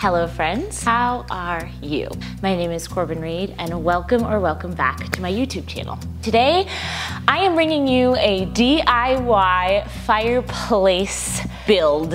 Hello friends, how are you? My name is Corbin Reid and welcome or welcome back to my YouTube channel. Today, I am bringing you a DIY fireplace build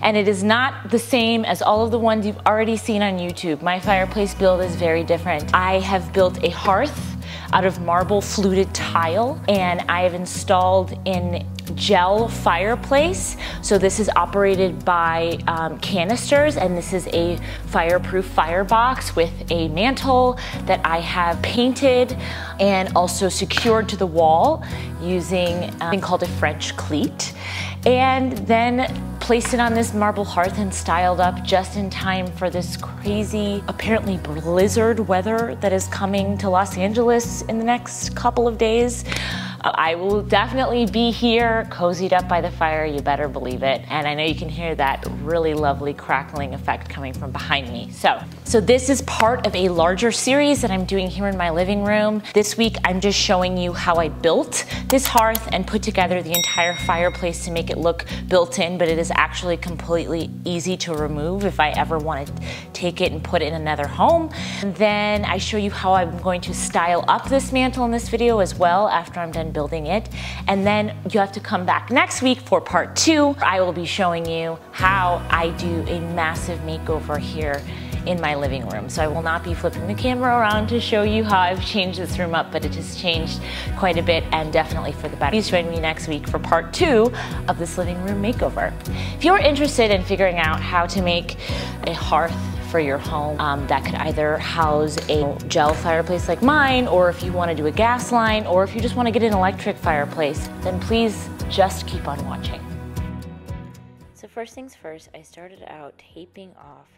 and it is not the same as all of the ones you've already seen on YouTube. My fireplace build is very different. I have built a hearth out of marble fluted tile and I have installed in gel fireplace. So this is operated by um, canisters and this is a fireproof firebox with a mantle that I have painted and also secured to the wall using something called a French cleat. And then placed it on this marble hearth and styled up just in time for this crazy, apparently blizzard weather that is coming to Los Angeles in the next couple of days. I will definitely be here, cozied up by the fire, you better believe it. And I know you can hear that really lovely crackling effect coming from behind me. So, so this is part of a larger series that I'm doing here in my living room. This week, I'm just showing you how I built this hearth and put together the entire fireplace to make it look built in, but it is actually completely easy to remove if I ever want to take it and put it in another home. And then I show you how I'm going to style up this mantle in this video as well after I'm done building it. And then you have to come back next week for part two. I will be showing you how I do a massive makeover here in my living room. So I will not be flipping the camera around to show you how I've changed this room up, but it has changed quite a bit and definitely for the better. Please join me next week for part two of this living room makeover. If you're interested in figuring out how to make a hearth for your home um, that could either house a gel fireplace like mine, or if you want to do a gas line, or if you just want to get an electric fireplace, then please just keep on watching. So first things first, I started out taping off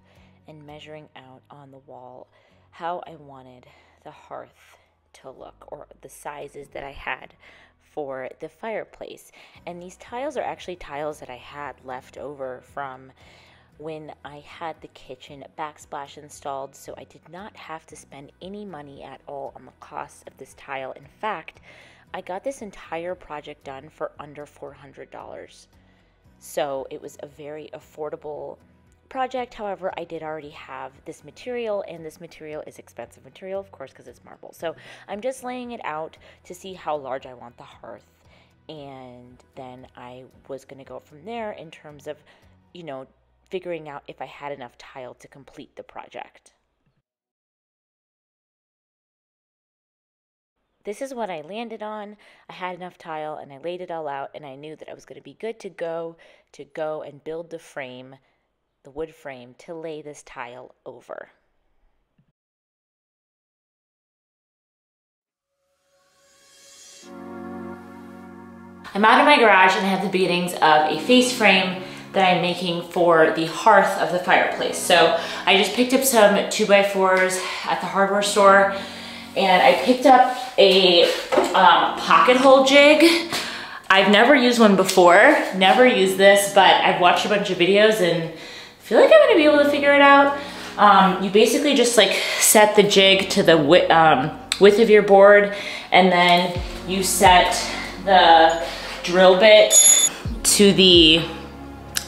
and measuring out on the wall how I wanted the hearth to look or the sizes that I had for the fireplace. And these tiles are actually tiles that I had left over from when I had the kitchen backsplash installed, so I did not have to spend any money at all on the cost of this tile. In fact, I got this entire project done for under $400. So it was a very affordable project. However, I did already have this material, and this material is expensive material, of course, because it's marble. So I'm just laying it out to see how large I want the hearth. And then I was going to go from there in terms of, you know, figuring out if I had enough tile to complete the project. This is what I landed on. I had enough tile and I laid it all out and I knew that I was going to be good to go to go and build the frame, the wood frame to lay this tile over. I'm out of my garage and I have the beginnings of a face frame that I'm making for the hearth of the fireplace. So I just picked up some 2x4s at the hardware store and I picked up a um, pocket hole jig. I've never used one before, never used this, but I've watched a bunch of videos and feel like I'm gonna be able to figure it out. Um, you basically just like set the jig to the um, width of your board and then you set the drill bit to the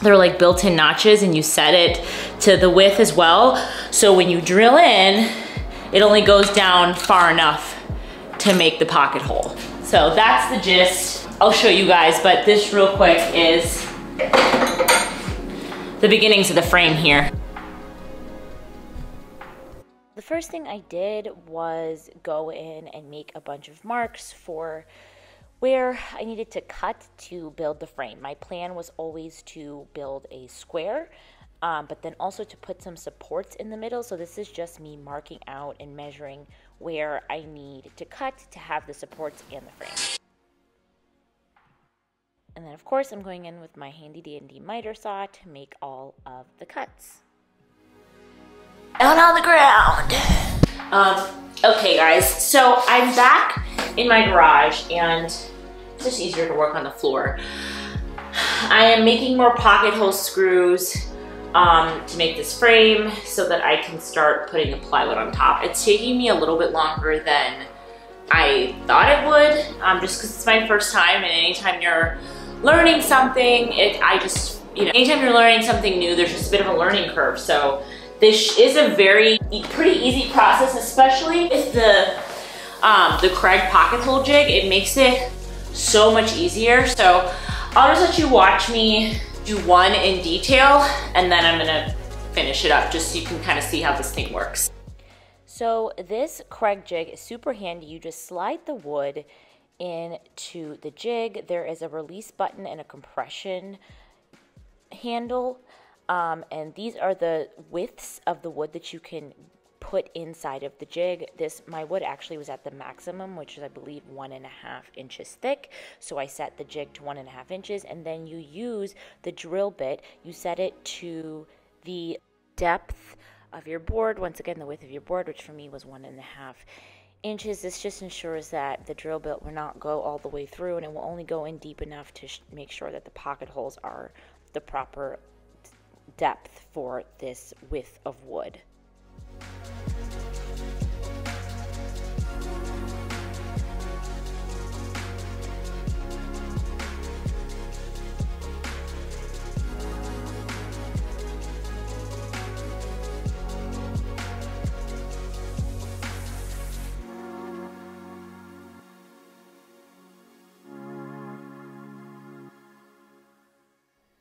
they're like built-in notches and you set it to the width as well. So when you drill in, it only goes down far enough to make the pocket hole. So that's the gist. I'll show you guys, but this real quick is the beginnings of the frame here. The first thing I did was go in and make a bunch of marks for where I needed to cut to build the frame. My plan was always to build a square, um, but then also to put some supports in the middle. So this is just me marking out and measuring where I need to cut to have the supports and the frame. And then of course I'm going in with my handy dandy miter saw to make all of the cuts. Out on the ground. Um, okay guys, so I'm back in my garage and it's just easier to work on the floor. I am making more pocket hole screws um, to make this frame so that I can start putting the plywood on top. It's taking me a little bit longer than I thought it would, um, just because it's my first time and anytime you're learning something, it, I just, you know, anytime you're learning something new, there's just a bit of a learning curve. So This is a very, pretty easy process, especially if the, um, the Kreg pocket hole jig. It makes it so much easier. So I'll just let you watch me do one in detail and then I'm gonna finish it up just so you can kind of see how this thing works. So this Kreg jig is super handy. You just slide the wood into the jig. There is a release button and a compression handle um, and these are the widths of the wood that you can put inside of the jig. This my wood actually was at the maximum, which is I believe one and a half inches thick. So I set the jig to one and a half inches, and then you use the drill bit. You set it to the depth of your board. Once again, the width of your board, which for me was one and a half inches. This just ensures that the drill bit will not go all the way through, and it will only go in deep enough to make sure that the pocket holes are the proper depth for this width of wood.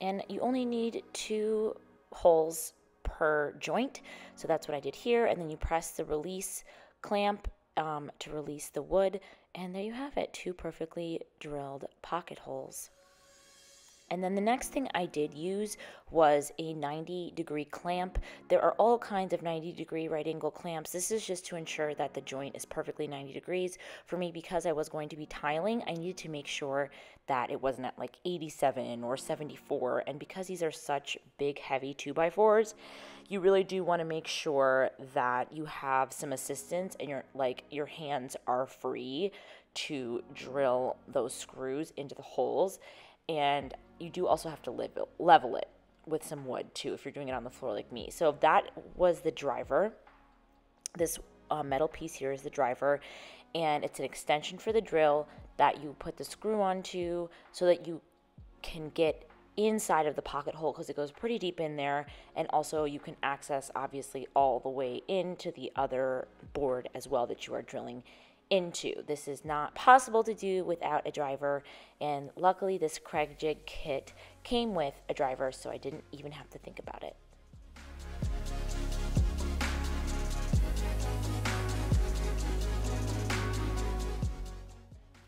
And you only need two holes per joint. So that's what I did here. And then you press the release clamp um, to release the wood. And there you have it, two perfectly drilled pocket holes. And then the next thing I did use was a 90 degree clamp. There are all kinds of 90 degree right angle clamps. This is just to ensure that the joint is perfectly 90 degrees. For me, because I was going to be tiling, I needed to make sure that it wasn't at like 87 or 74. And because these are such big, heavy 2x4s, you really do want to make sure that you have some assistance and your like your hands are free to drill those screws into the holes and you do also have to level, level it with some wood too if you're doing it on the floor like me. So that was the driver. This uh, metal piece here is the driver and it's an extension for the drill that you put the screw onto so that you can get inside of the pocket hole because it goes pretty deep in there and also you can access obviously all the way into the other board as well that you are drilling into. This is not possible to do without a driver, and luckily this Kreg Jig kit came with a driver, so I didn't even have to think about it.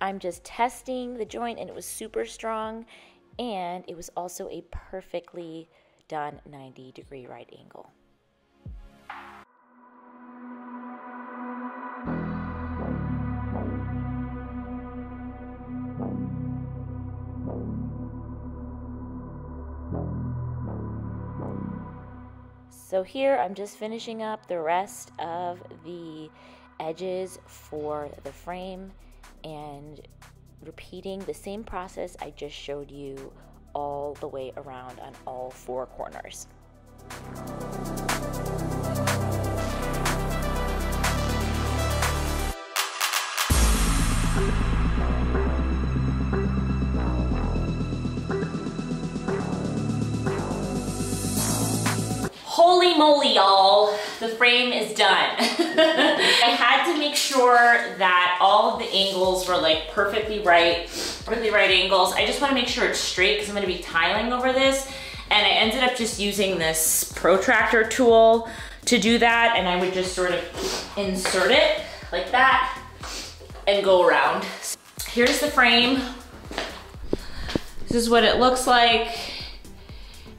I'm just testing the joint and it was super strong and it was also a perfectly done 90 degree right angle. So here I'm just finishing up the rest of the edges for the frame and repeating the same process I just showed you all the way around on all four corners. Moly, y'all. The frame is done. I had to make sure that all of the angles were like perfectly right, perfectly right angles. I just wanna make sure it's straight because I'm gonna be tiling over this. And I ended up just using this protractor tool to do that. And I would just sort of insert it like that and go around. Here's the frame. This is what it looks like.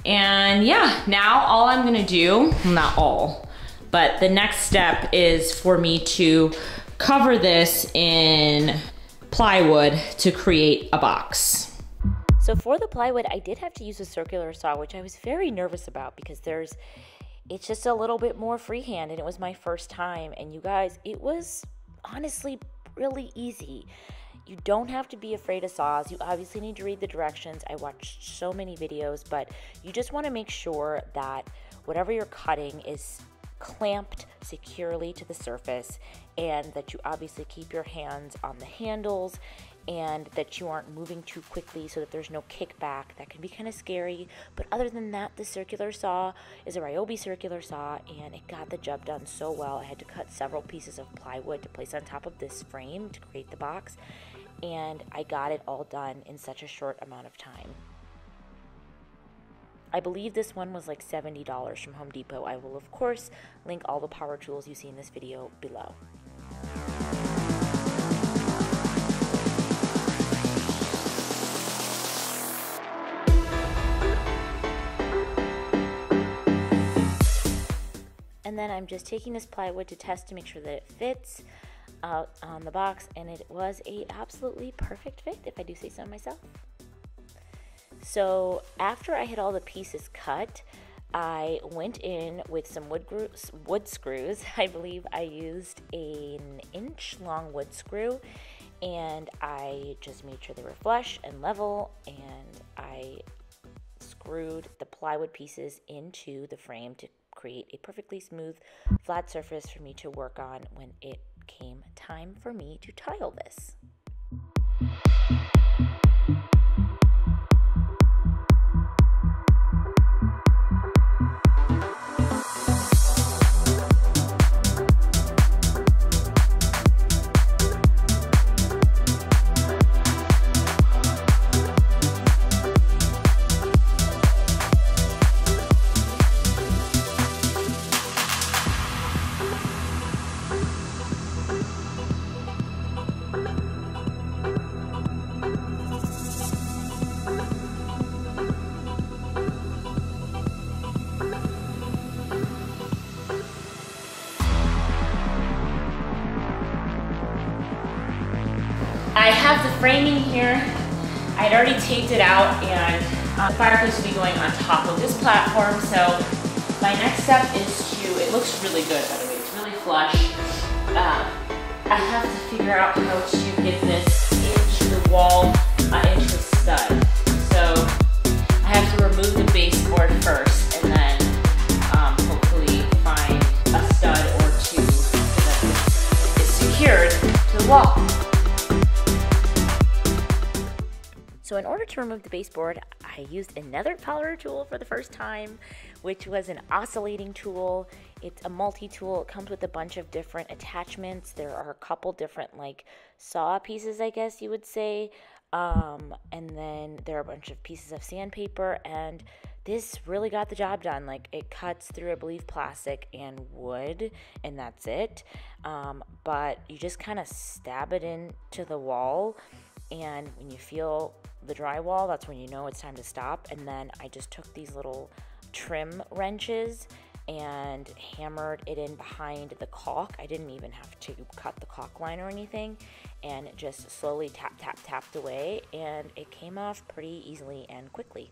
And yeah, now all I'm gonna do, not all, but the next step is for me to cover this in plywood to create a box. So for the plywood, I did have to use a circular saw, which I was very nervous about because there's, it's just a little bit more freehand and it was my first time. And you guys, it was honestly really easy. You don't have to be afraid of saws. You obviously need to read the directions. I watched so many videos, but you just want to make sure that whatever you're cutting is clamped securely to the surface and that you obviously keep your hands on the handles and that you aren't moving too quickly so that there's no kickback. That can be kind of scary. But other than that, the circular saw is a Ryobi circular saw and it got the job done so well. I had to cut several pieces of plywood to place on top of this frame to create the box and I got it all done in such a short amount of time. I believe this one was like $70 from Home Depot. I will, of course, link all the power tools you see in this video below. And then I'm just taking this plywood to test to make sure that it fits out on the box and it was a absolutely perfect fit if I do say so myself. So after I had all the pieces cut, I went in with some wood, wood screws. I believe I used an inch long wood screw and I just made sure they were flush and level and I screwed the plywood pieces into the frame to create a perfectly smooth flat surface for me to work on when it came time for me to tile this. Already taped it out and uh, the fireplace will be going on top of this platform. So my next step is to, it looks really good by the way, it's really flush. Uh, I have to figure out how to get this into the wall, uh, into a stud. So I have to remove the baseboard first and then um, hopefully find a stud or two that is secured to the wall. So in order to remove the baseboard, I used another power tool for the first time, which was an oscillating tool. It's a multi-tool. It comes with a bunch of different attachments. There are a couple different like saw pieces, I guess you would say. Um, and then there are a bunch of pieces of sandpaper and this really got the job done. Like it cuts through, I believe, plastic and wood, and that's it. Um, but you just kind of stab it into the wall, and when you feel the drywall, that's when you know it's time to stop. And then I just took these little trim wrenches and hammered it in behind the caulk. I didn't even have to cut the caulk line or anything and just slowly tap, tap, tapped away and it came off pretty easily and quickly.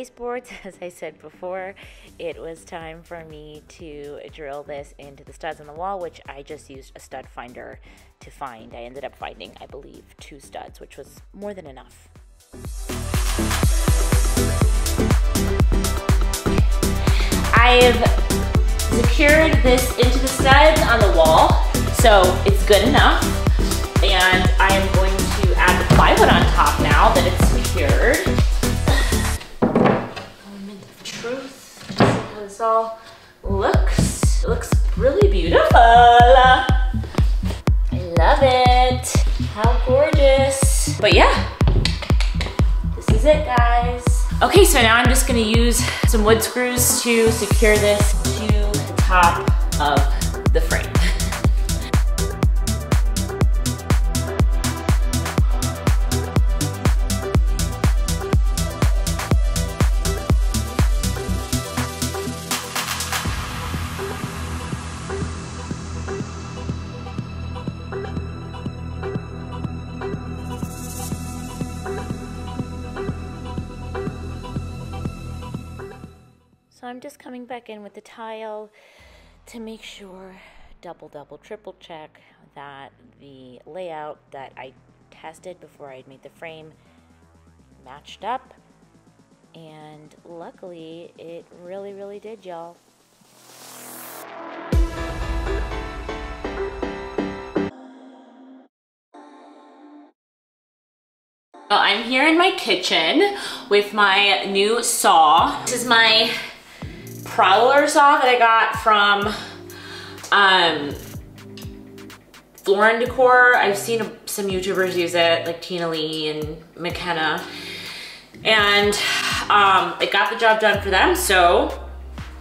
Baseboards. As I said before, it was time for me to drill this into the studs on the wall, which I just used a stud finder to find. I ended up finding, I believe, two studs, which was more than enough. I've secured this into the studs on the wall, so it's good enough. And I am going to add the plywood on top now that it's secured. This all looks. It looks really beautiful. I love it. How gorgeous. But yeah, this is it guys. Okay, so now I'm just gonna use some wood screws to secure this to the top of the frame. Just coming back in with the tile to make sure, double, double, triple check that the layout that I tested before I made the frame matched up. And luckily, it really, really did, y'all. I'm here in my kitchen with my new saw. This is my Prowler saw that I got from um, Floor & Decor. I've seen some YouTubers use it, like Tina Lee and McKenna. And um, it got the job done for them, so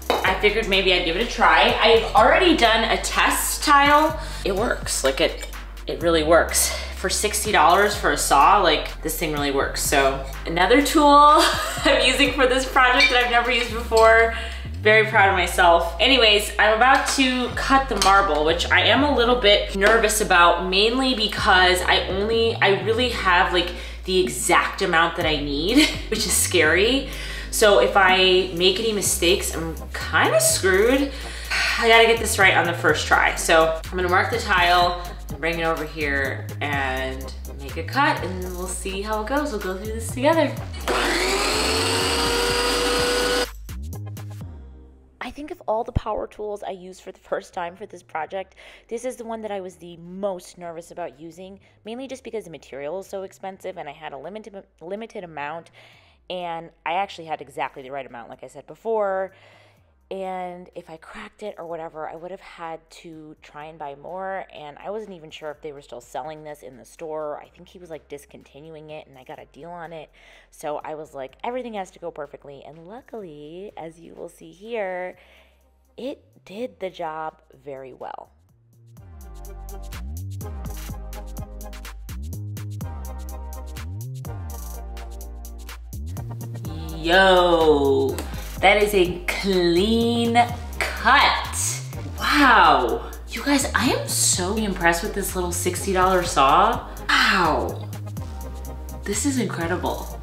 I figured maybe I'd give it a try. I've already done a test tile. It works, like it, it really works. For $60 for a saw, like this thing really works. So another tool I'm using for this project that I've never used before very proud of myself. Anyways, I'm about to cut the marble, which I am a little bit nervous about, mainly because I only, I really have like the exact amount that I need, which is scary. So if I make any mistakes, I'm kind of screwed. I gotta get this right on the first try. So I'm gonna mark the tile, bring it over here and make a cut and we'll see how it goes. We'll go through this together. I think of all the power tools I used for the first time for this project, this is the one that I was the most nervous about using, mainly just because the material is so expensive and I had a limited limited amount and I actually had exactly the right amount like I said before and if I cracked it or whatever, I would have had to try and buy more. And I wasn't even sure if they were still selling this in the store. I think he was like discontinuing it, and I got a deal on it. So I was like, everything has to go perfectly. And luckily, as you will see here, it did the job very well. Yo, that is a clean cut. Wow. You guys, I am so impressed with this little $60 saw. Wow. This is incredible.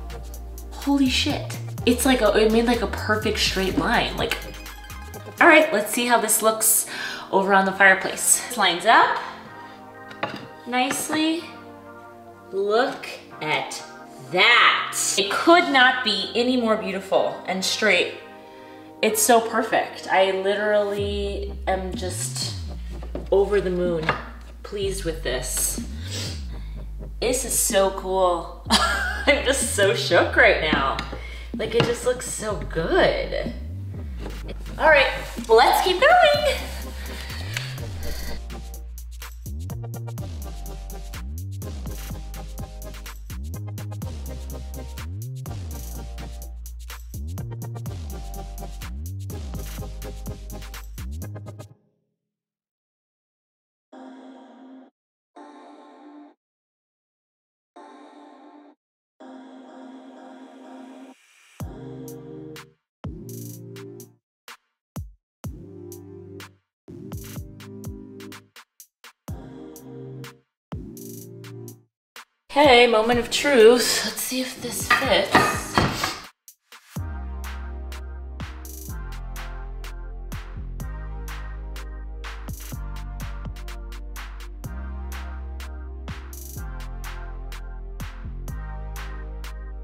Holy shit. It's like, a, it made like a perfect straight line. Like, all right, let's see how this looks over on the fireplace. This lines up nicely. Look at that. It could not be any more beautiful and straight. It's so perfect. I literally am just over the moon, pleased with this. This is so cool. I'm just so shook right now. Like it just looks so good. All right, let's keep going. Okay, moment of truth. Let's see if this fits.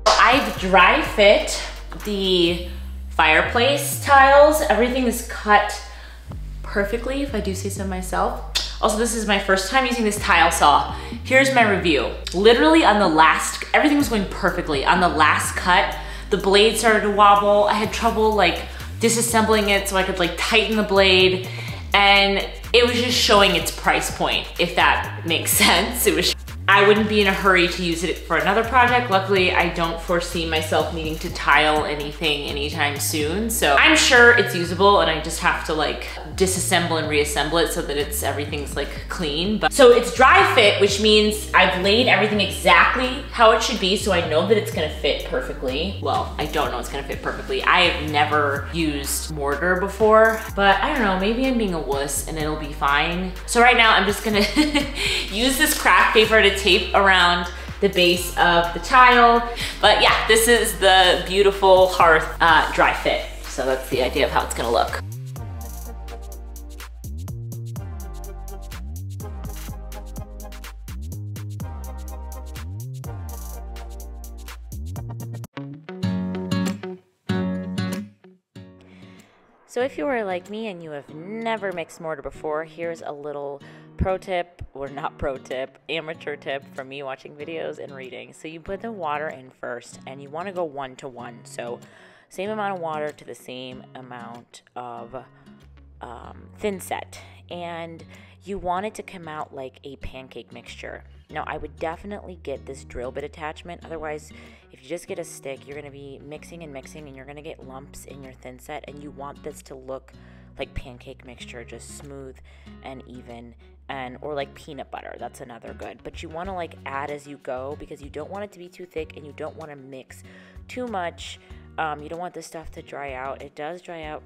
I've dry fit the fireplace tiles. Everything is cut perfectly, if I do say so myself. Also, this is my first time using this tile saw. Here's my review. Literally on the last, everything was going perfectly. On the last cut, the blade started to wobble. I had trouble like disassembling it so I could like tighten the blade and it was just showing its price point, if that makes sense. It was I wouldn't be in a hurry to use it for another project. Luckily, I don't foresee myself needing to tile anything anytime soon. So I'm sure it's usable and I just have to like disassemble and reassemble it so that it's everything's like clean. But so it's dry fit, which means I've laid everything exactly how it should be. So I know that it's gonna fit perfectly. Well, I don't know it's gonna fit perfectly. I have never used mortar before, but I don't know, maybe I'm being a wuss and it'll be fine. So right now I'm just gonna use this craft paper to tape around the base of the tile. But yeah, this is the beautiful hearth uh, dry fit. So that's the idea of how it's gonna look. So if you are like me and you have never mixed mortar before, here's a little pro tip, or not pro tip, amateur tip from me watching videos and reading. So you put the water in first and you want to go one to one. So same amount of water to the same amount of um, thin set. And you want it to come out like a pancake mixture. Now, I would definitely get this drill bit attachment. Otherwise, if you just get a stick, you're going to be mixing and mixing and you're going to get lumps in your thin set. And you want this to look like pancake mixture, just smooth and even and or like peanut butter that's another good but you want to like add as you go because you don't want it to be too thick and you don't want to mix too much um, you don't want this stuff to dry out it does dry out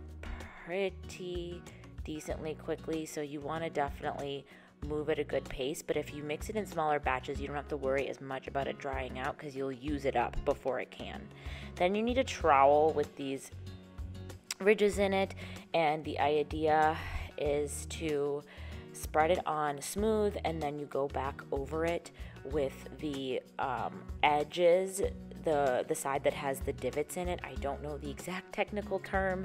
pretty decently quickly so you want to definitely move at a good pace. But if you mix it in smaller batches, you don't have to worry as much about it drying out because you'll use it up before it can. Then you need a trowel with these ridges in it, and the idea is to spread it on smooth and then you go back over it with the um, edges the the side that has the divots in it. I don't know the exact technical term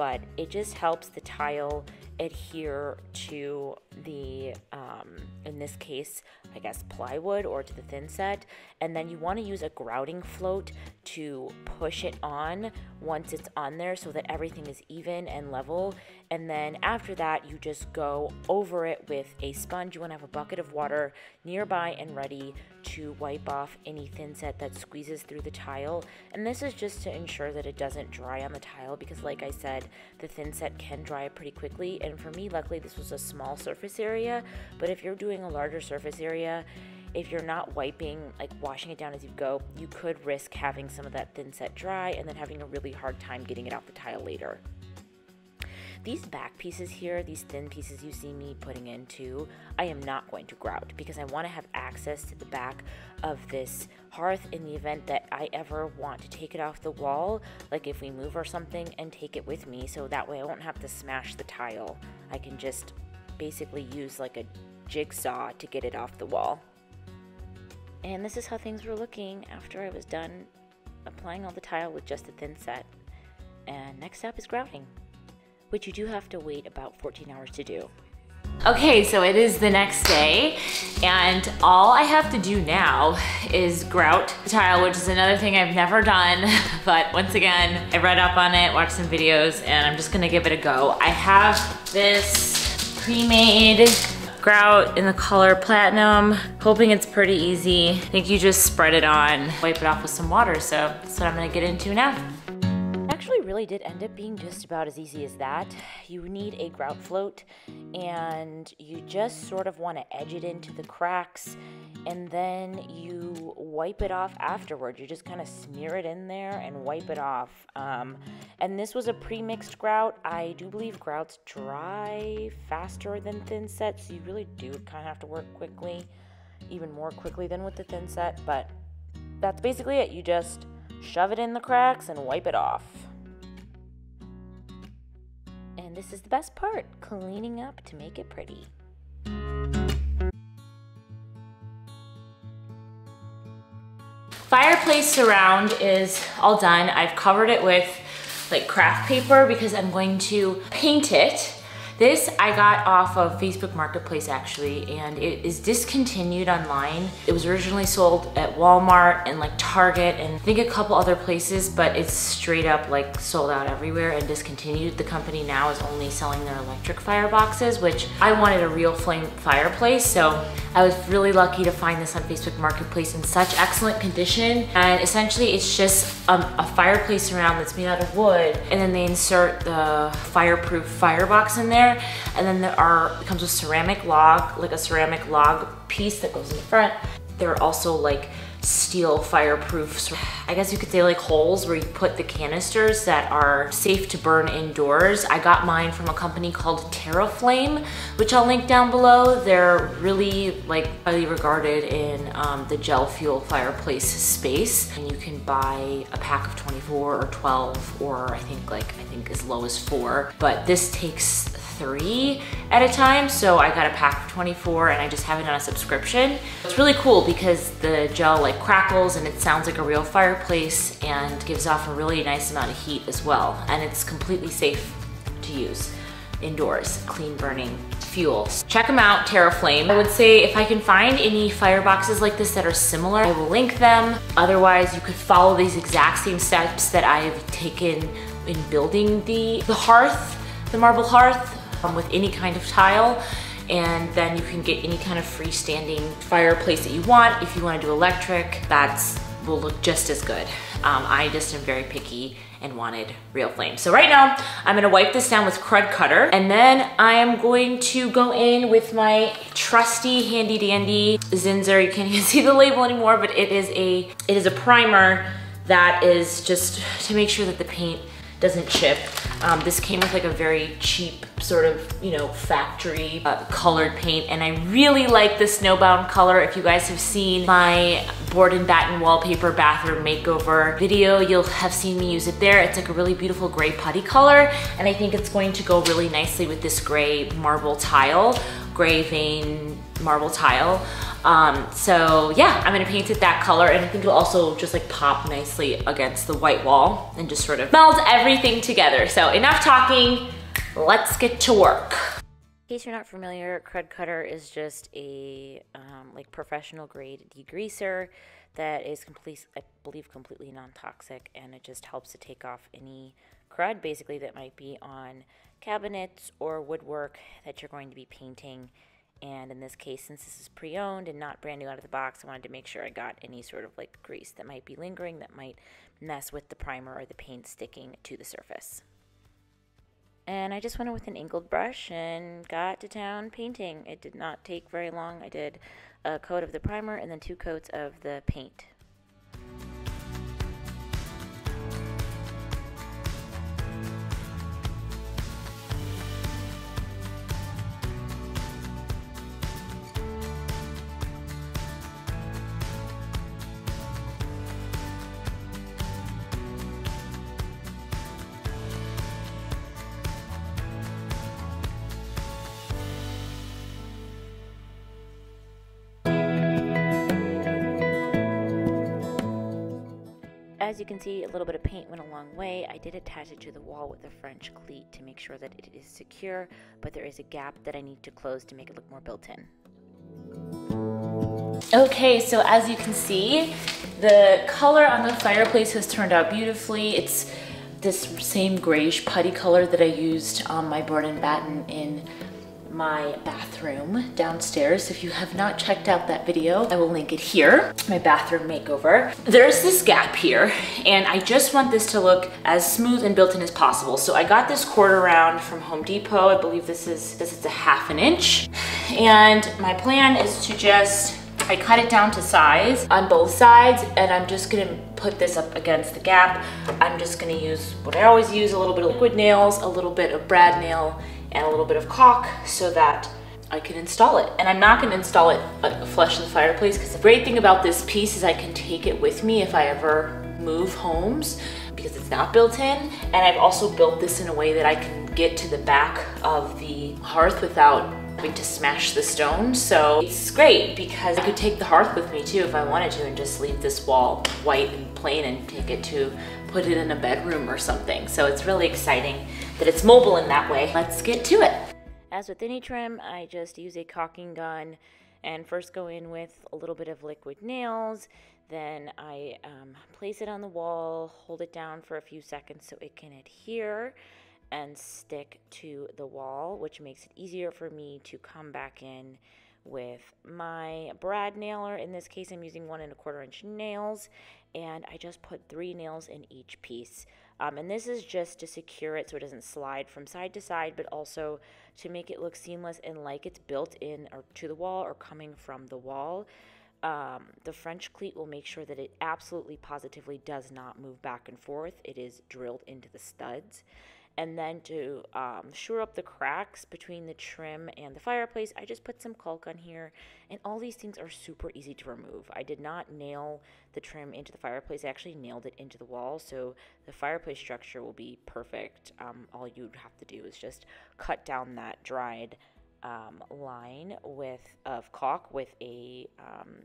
but it just helps the tile adhere to the, um, in this case, I guess plywood or to the thin set. And then you want to use a grouting float to push it on once it's on there so that everything is even and level. And then after that, you just go over it with a sponge. You want to have a bucket of water nearby and ready to wipe off any thin set that squeezes through the tile. And this is just to ensure that it doesn't dry on the tile because like I said, the thin set can dry pretty quickly. And for me, luckily, this was a small surface area. But if you're doing a larger surface area, if you're not wiping, like washing it down as you go, you could risk having some of that thin set dry and then having a really hard time getting it off the tile later. These back pieces here, these thin pieces you see me putting into, I am not going to grout because I want to have access to the back of this hearth in the event that I ever want to take it off the wall, like if we move or something, and take it with me so that way I won't have to smash the tile. I can just basically use like a jigsaw to get it off the wall. And this is how things were looking after I was done applying all the tile with just a thin set. And next up is grouting which you do have to wait about 14 hours to do. Okay, so it is the next day, and all I have to do now is grout the tile, which is another thing I've never done, but once again, I read up on it, watched some videos, and I'm just gonna give it a go. I have this pre-made grout in the color platinum, hoping it's pretty easy. I think you just spread it on, wipe it off with some water, so that's what I'm gonna get into now really did end up being just about as easy as that. You need a grout float and you just sort of want to edge it into the cracks and then you wipe it off afterward. You just kind of smear it in there and wipe it off. Um, and this was a pre-mixed grout. I do believe grouts dry faster than thin sets. So you really do kind of have to work quickly, even more quickly than with the thin set. But that's basically it. You just shove it in the cracks and wipe it off. This is the best part, cleaning up to make it pretty. Fireplace surround is all done. I've covered it with like craft paper because I'm going to paint it this I got off of Facebook Marketplace actually, and it is discontinued online. It was originally sold at Walmart and like Target and I think a couple other places, but it's straight up like sold out everywhere and discontinued. The company now is only selling their electric fireboxes, which I wanted a real flame fireplace, so I was really lucky to find this on Facebook Marketplace in such excellent condition. And essentially it's just a, a fireplace surround that's made out of wood, and then they insert the fireproof firebox in there there. And then there are, it comes with ceramic log, like a ceramic log piece that goes in the front. There are also like steel fireproof. I guess you could say like holes where you put the canisters that are safe to burn indoors. I got mine from a company called TerraFlame, which I'll link down below. They're really like highly regarded in um, the gel fuel fireplace space. And you can buy a pack of 24 or 12 or I think like, I think as low as four. But this takes three at a time. So I got a pack of 24 and I just have it on a subscription. It's really cool because the gel like crackles and it sounds like a real fireplace and gives off a really nice amount of heat as well. And it's completely safe to use indoors, clean burning fuels. Check them out, TerraFlame. I would say if I can find any fireboxes like this that are similar, I will link them. Otherwise, you could follow these exact same steps that I've taken in building the, the hearth, the marble hearth um, with any kind of tile and then you can get any kind of freestanding fireplace that you want. If you wanna do electric, that's will look just as good. Um, I just am very picky and wanted real flame. So right now, I'm gonna wipe this down with Krud Cutter, and then I am going to go in with my trusty handy dandy Zinsser. You can't even see the label anymore, but it is a it is a primer that is just to make sure that the paint doesn't chip. Um, this came with like a very cheap sort of, you know, factory uh, colored paint and I really like the snowbound color. If you guys have seen my board and batten wallpaper bathroom makeover video, you'll have seen me use it there. It's like a really beautiful gray putty color and I think it's going to go really nicely with this gray marble tile, gray vein marble tile. Um, so yeah, I'm gonna paint it that color and I think it'll also just like pop nicely against the white wall and just sort of meld everything together. So enough talking, let's get to work. In case you're not familiar, Krud Cutter is just a um, like professional grade degreaser that is complete, I believe, completely non-toxic, and it just helps to take off any crud basically that might be on cabinets or woodwork that you're going to be painting and in this case, since this is pre-owned and not brand new out of the box, I wanted to make sure I got any sort of like grease that might be lingering that might mess with the primer or the paint sticking to the surface. And I just went in with an angled brush and got to town painting. It did not take very long. I did a coat of the primer and then two coats of the paint. As you can see, a little bit of paint went a long way. I did attach it to the wall with a French cleat to make sure that it is secure, but there is a gap that I need to close to make it look more built in. Okay, so as you can see, the color on the fireplace has turned out beautifully. It's this same grayish putty color that I used on my board and batten in my bathroom downstairs. If you have not checked out that video, I will link it here, my bathroom makeover. There's this gap here, and I just want this to look as smooth and built in as possible. So I got this quarter round from Home Depot. I believe this is, this is a half an inch. And my plan is to just I cut it down to size on both sides and I'm just gonna put this up against the gap. I'm just gonna use what I always use, a little bit of liquid nails, a little bit of brad nail, and a little bit of caulk so that I can install it. And I'm not gonna install it flush in the fireplace because the great thing about this piece is I can take it with me if I ever move homes because it's not built in. And I've also built this in a way that I can get to the back of the hearth without having to smash the stone. So it's great because I could take the hearth with me too if I wanted to and just leave this wall white and plain and take it to put it in a bedroom or something. So it's really exciting that it's mobile in that way. Let's get to it. As with any trim, I just use a caulking gun and first go in with a little bit of liquid nails. Then I um, place it on the wall, hold it down for a few seconds so it can adhere and stick to the wall, which makes it easier for me to come back in with my brad nailer. In this case, I'm using one and a quarter inch nails, and I just put three nails in each piece. Um, and this is just to secure it so it doesn't slide from side to side, but also to make it look seamless and like it's built in or to the wall or coming from the wall. um, the French cleat will make sure that it absolutely positively does not move back and forth. It is drilled into the studs. And then to um, shore up the cracks between the trim and the fireplace, I just put some caulk on here. And all these things are super easy to remove. I did not nail the trim into the fireplace. I actually nailed it into the wall. So the fireplace structure will be perfect. Um, all you'd have to do is just cut down that dried um, line with of caulk with a, um,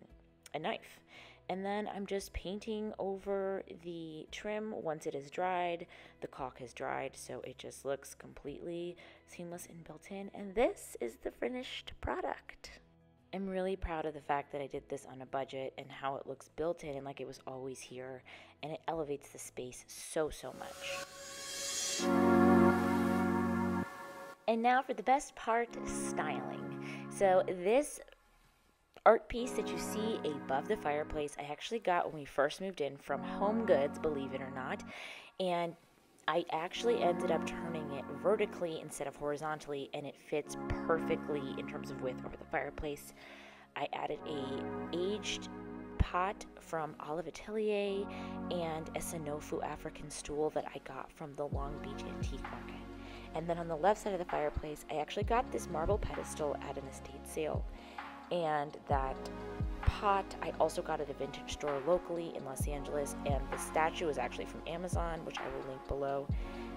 a knife and then I'm just painting over the trim once it is dried. The caulk has dried, so it just looks completely seamless and built in. And this is the finished product. I'm really proud of the fact that I did this on a budget and how it looks built in and like it was always here. And it elevates the space so, so much. And now for the best part, styling. So this art piece that you see above the fireplace, I actually got when we first moved in from Home Goods, believe it or not. And I actually ended up turning it vertically instead of horizontally, and it fits perfectly in terms of width over the fireplace. I added a aged pot from Olive Atelier and a Senofu African stool that I got from the Long Beach Antique Market. And then on the left side of the fireplace, I actually got this marble pedestal at an estate sale and that pot I also got at a vintage store locally in Los Angeles, and the statue is actually from Amazon, which I will link below.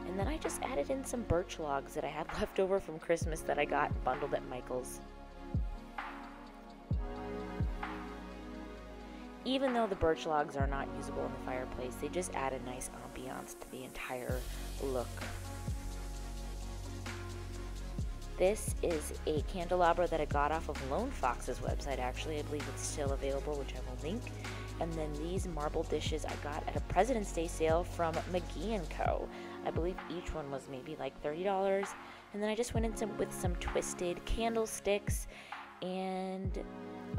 And then I just added in some birch logs that I had left over from Christmas that I got bundled at Michael's. Even though the birch logs are not usable in the fireplace, they just add a nice ambiance to the entire look this is a candelabra that I got off of Lone Fox's website, actually. I believe it's still available, which I will link. And then these marble dishes I got at a President's Day sale from McGee & Co. I believe each one was maybe like $30. And then I just went in some, with some twisted candlesticks and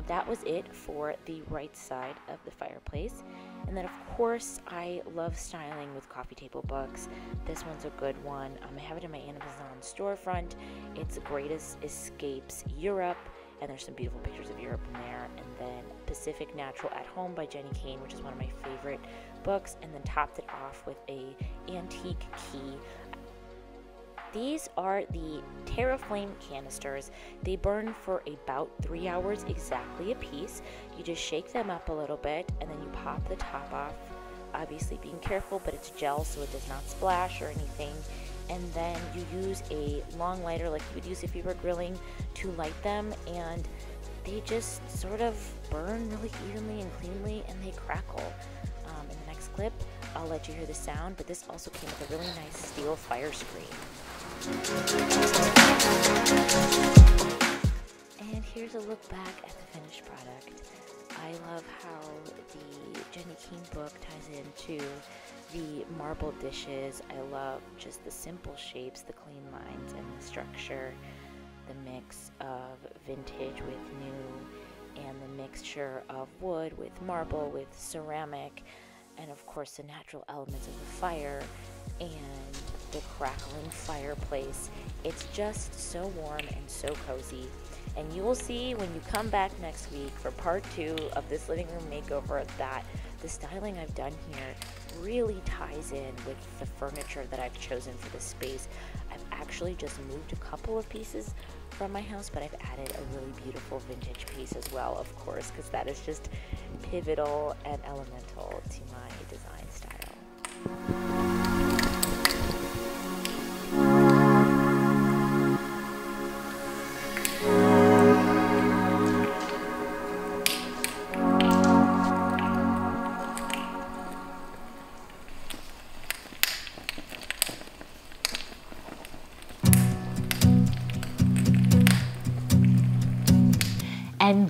that was it for the right side of the fireplace. And then, of course, I love styling with coffee table books. This one's a good one. Um, I have it in my Amazon storefront. It's Greatest Escapes Europe, and there's some beautiful pictures of Europe in there. And then Pacific Natural at Home by Jenny Kayne, which is one of my favorite books. And then topped it off with a antique key these are the TerraFlame canisters. They burn for about three hours exactly a piece. You just shake them up a little bit and then you pop the top off. Obviously being careful, but it's gel so it does not splash or anything. And then you use a long lighter like you would use if you were grilling to light them and they just sort of burn really evenly and cleanly and they crackle. Um, in the next clip, I'll let you hear the sound, but this also came with a really nice steel fire screen. And here's a look back at the finished product. I love how the Jenny Kayne book ties into the marble dishes. I love just the simple shapes, the clean lines, and the structure, the mix of vintage with new, and the mixture of wood with marble, with ceramic, and of course the natural elements of the fire and the crackling fireplace. It's just so warm and so cozy. And you will see when you come back next week for part two of this living room makeover that the styling I've done here really ties in with the furniture that I've chosen for this space. I've actually just moved a couple of pieces from my house, but I've added a really beautiful vintage piece as well, of course, because that is just pivotal and elemental to my design style.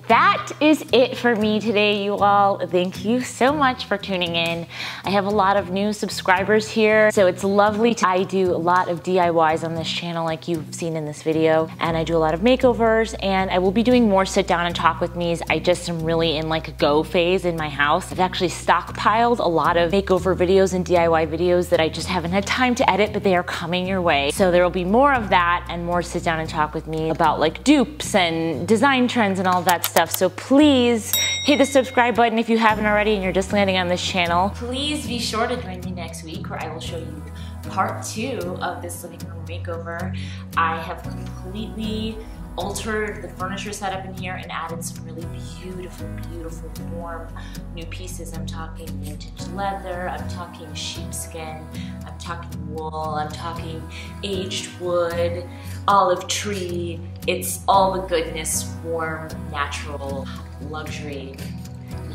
That is it for me today, you all. Thank you so much for tuning in. I have a lot of new subscribers here, so it's lovely. To, I do a lot of DIYs on this channel like you've seen in this video, and I do a lot of makeovers, and I will be doing more sit down and talk with me's. I just am really in like a go phase in my house. I've actually stockpiled a lot of makeover videos and DIY videos that I just haven't had time to edit, but they are coming your way. So there will be more of that and more sit down and talk with me about like dupes and design trends and all that that stuff. So please hit the subscribe button if you haven't already and you're just landing on this channel. Please be sure to join me next week where I will show you part two of this living room makeover. I have completely altered the furniture setup in here and added some really beautiful, beautiful, warm new pieces. I'm talking vintage leather, I'm talking sheepskin, I'm talking wool, I'm talking aged wood, olive tree. It's all the goodness, warm, natural, luxury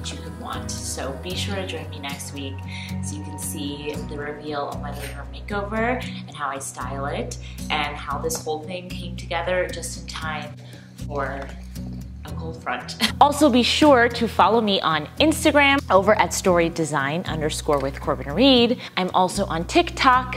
that you could want. So be sure to join me next week so you can see the reveal of my room makeover and how I style it and how this whole thing came together just in time for a cold front. also be sure to follow me on Instagram over at storied design underscore with Corbin Reid. I'm also on TikTok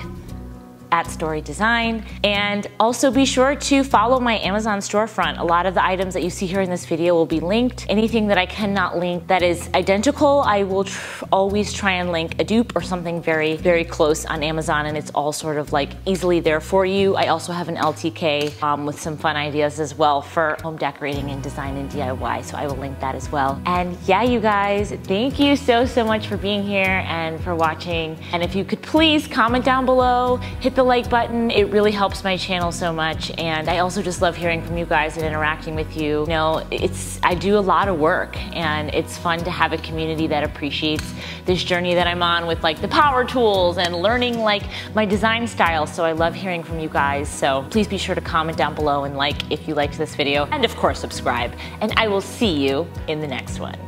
at Storied Design. And also be sure to follow my Amazon storefront. A lot of the items that you see here in this video will be linked. Anything that I cannot link that is identical, I will tr always try and link a dupe or something very, very close on Amazon and it's all sort of like easily there for you. I also have an LTK um, with some fun ideas as well for home decorating and design and DIY, so I will link that as well. And yeah, you guys, thank you so, so much for being here and for watching. And if you could please comment down below, hit the like button. It really helps my channel so much. And I also just love hearing from you guys and interacting with you. You know, it's I do a lot of work and it's fun to have a community that appreciates this journey that I'm on with like the power tools and learning like my design style. So I love hearing from you guys. So please be sure to comment down below and like if you liked this video and of course subscribe. And I will see you in the next one.